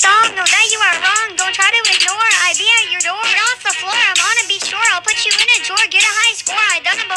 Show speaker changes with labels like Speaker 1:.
Speaker 1: song. Know that you are wrong. Don't try to ignore. I be at your door. Get off the floor. I'm on a beach shore. I'll put you in a drawer. Get a high score. I done a